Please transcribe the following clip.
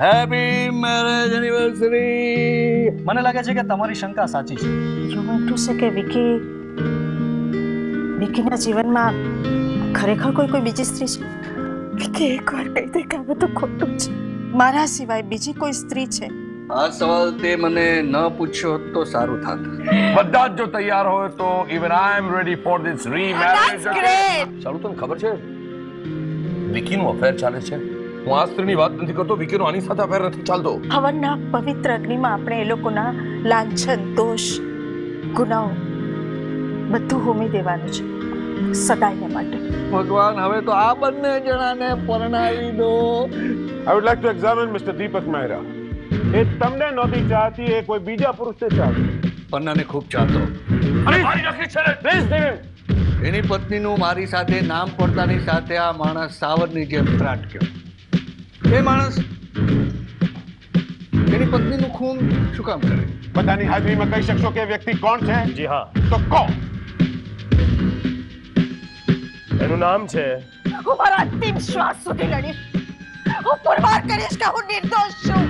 Happy marriage anniversary મને લાગે છે કે તમારી શંકા સાચી છે. યુ વોન્ટ છે કે વિકી વિકીના જીવનમાં ખરેખર કોઈ કોઈ બીજી સ્ત્રી છે? વિકી એકવાર કહી દે કે આ બધું ખોટું છે. મારા સિવાય બીજી કોઈ સ્ત્રી છે? આ સવાલ તે મને ન પૂછ્યો હોત તો સારું થાત. બધા જ જો તૈયાર હોય તો even I am ready for this remarriage સારું તને ખબર છે? વિકીનું અફેર ચાલે છે? હું આ સ્ત્રીની વાત નથી કરતો વિકીનો આની સાથે અફેર નથી ચાલતો. હવનના પવિત્ર અગ્નિમાં આપણે એ લોકોના લાંછન દોષ ગુનાઓ બધું હોમી દેવાનું છે સદાય માટે. ભગવાન હવે તો આ બંને જણાને પરણાવી દો. I would like to examine mister Deepak Mehra એ તમને નહોતી ચાહતી એ કોઈ બીજા પુરુષને ચાહતી. પન્નાને ખૂબ ચાહતો. અરે મારી નાખી છે પ્લીઝ દેવ એની પત્નીનું મારી સાથે નામ પડતાની સાથે આ માણસ સાવરની જેમ ત્રાટક્યો એ માણસ. એની પત્નીનું ખૂન શું કામ કરે? બધાની હાજરીમાં કહી શકશો કે વ્યક્તિ કોણ છે? જી હા. તો કો એનું નામ છે? હું મારા અંતિમ શ્વાસ સુધી લડીશ. હું પુરવાર કરીશ કે હું નિર્દોષ છું.